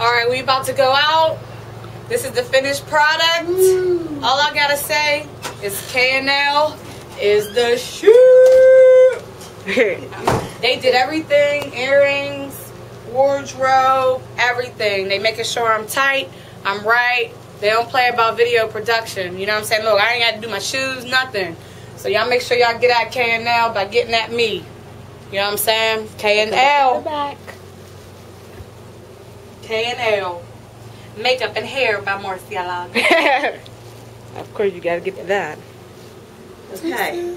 All right, we about to go out. This is the finished product. All I gotta say is K&L is the shoe. they did everything, earrings, wardrobe, everything. They making sure I'm tight, I'm right. They don't play about video production. You know what I'm saying? Look, I ain't got to do my shoes, nothing. So y'all make sure y'all get at K&L by getting at me. You know what I'm saying? K&L. Back. K&L. Makeup and hair by Marcia Marciela. of course, you gotta get to that. Okay.